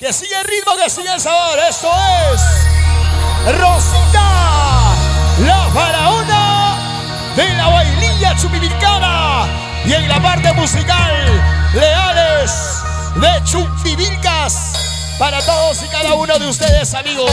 Que sigue el ritmo, que sigue el sabor. Esto es Rosita, la faraona de la baililla chupivilcana. Y en la parte musical, Leales de Chupivilcas. Para todos y cada uno de ustedes, amigos.